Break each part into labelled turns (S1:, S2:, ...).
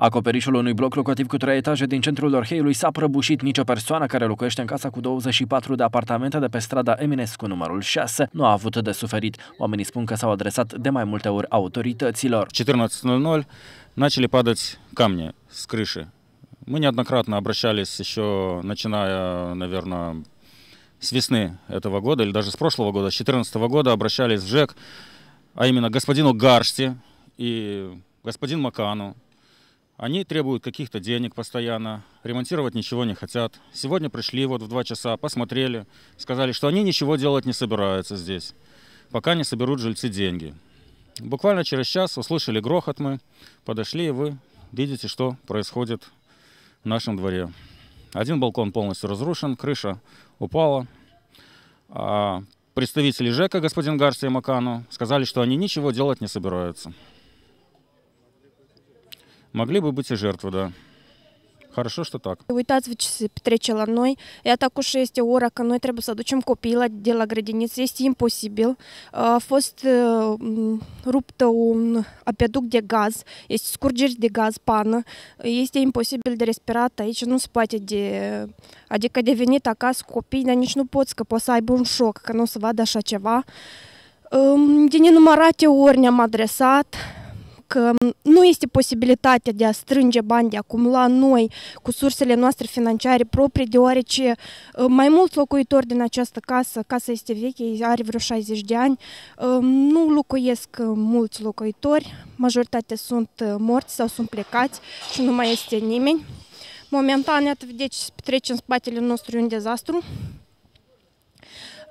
S1: Acoperișul unui bloc locativ cu trei etaje din centrul Orheiului s-a prăbușit. Nicio persoană care locuiește în casa cu 24 de apartamente de pe strada Eminescu numărul 6 nu a avut de suferit. Oamenii spun că s-au adresat de mai multe ori autorităților.
S2: 14.00 начали падать камни с крыши. Мы неоднократно обращались еще, начиная, наверное, с весны этого года или даже с прошлого года, с 2014 года обращались в ЖЭК, а именно господину Гаршти и господин Макану. Они требуют каких-то денег постоянно, ремонтировать ничего не хотят. Сегодня пришли вот в два часа, посмотрели, сказали, что они ничего делать не собираются здесь, пока не соберут жильцы деньги. Буквально через час услышали грохот мы, подошли, и вы видите, что происходит в нашем дворе. Один балкон полностью разрушен, крыша упала. А представители ЖЭКа, господин Гарсия Макану, сказали, что они ничего делать не собираются. Могли бы быть и жертвы, да. Хорошо, що так.
S3: Este ora că noi trebuie să aducem copiii de la grădiniță. Este imposibil. A fost uh, ruptă un apeduc de gaz, este scurgeri de gaz, pană. Este imposibil de respirat aici, nu se poate de... Adică de venit acasă copiii, dar nici nu poți, că poți să aibă un șoc, că nu o să vadă așa ceva. De nenumărate ori ne-am adresat, că nu este posibilitatea de a strânge bani, de a acumula noi cu sursele noastre financiare proprii, deoarece mai mulți locuitori din această casă, casa este veche, are vreo 60 de ani, nu locuiesc mulți locuitori, majoritatea sunt morți sau sunt plecați și nu mai este nimeni. Momentan, iată, vedeți, se petrece în spatele nostru un dezastru.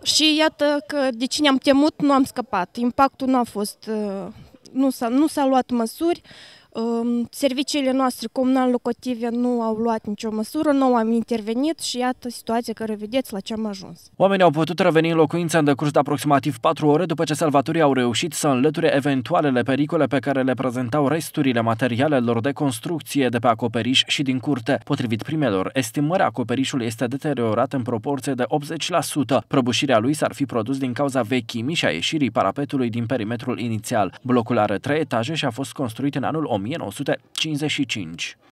S3: Și iată că de cine am temut nu am scăpat. Impactul nu a fost nu s-a, nu s-a luat măsuri, serviciile noastre comunal locative nu au luat nicio măsură, nu am intervenit și iată situația care vedeți la ce am ajuns.
S1: Oamenii au putut reveni în locuință în decurs de aproximativ 4 ore după ce salvatorii au reușit să înlăture eventualele pericole pe care le prezentau resturile materialelor de construcție de pe acoperiș și din curte. Potrivit primelor estimări, acoperișul este deteriorat în proporție de 80%. Prăbușirea lui s-ar fi produs din cauza vechimii și a ieșirii parapetului din perimetrul inițial. Blocul are trei etaje și a fost construit în anul 1955.